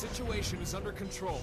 situation is under control.